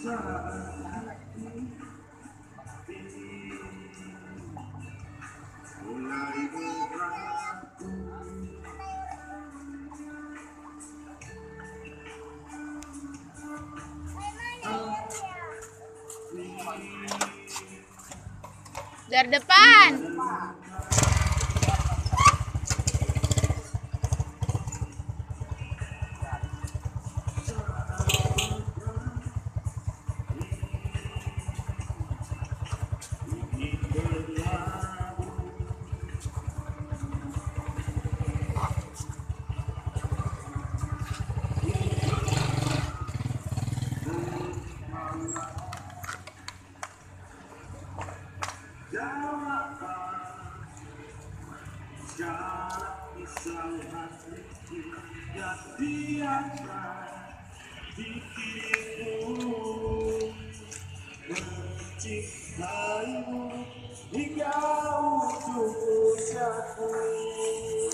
Dari depan.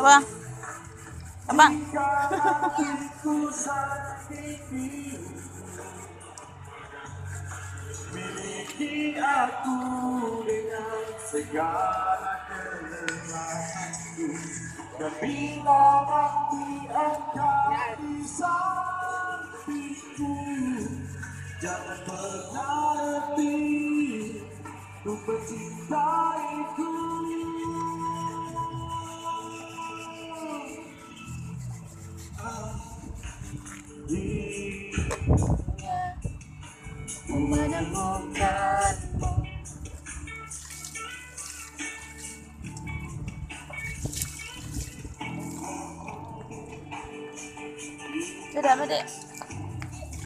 Apa? Apa? Miliki aku dengan segala kelemahanku Dan bila nanti engkau di sampingku Jangan pernah henti. Untuk mencintaiku Umanamukan mo Dadah, Madik.